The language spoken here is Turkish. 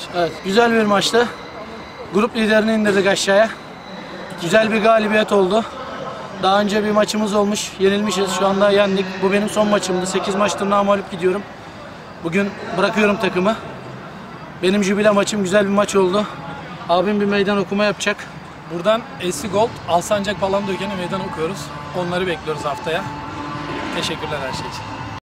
maç. Evet, güzel bir maçtı. Grup liderini indirdik aşağıya. Güzel bir galibiyet oldu. Daha önce bir maçımız olmuş, yenilmişiz. Şu anda yendik. Bu benim son maçımdı. 8 maçtır namalip gidiyorum. Bugün bırakıyorum takımı. Benim jübile maçım güzel bir maç oldu. Abim bir meydan okuma yapacak. Buradan Esi Gold, Alsancak Palandöken'e meydan okuyoruz. Onları bekliyoruz haftaya. Teşekkürler her şey için.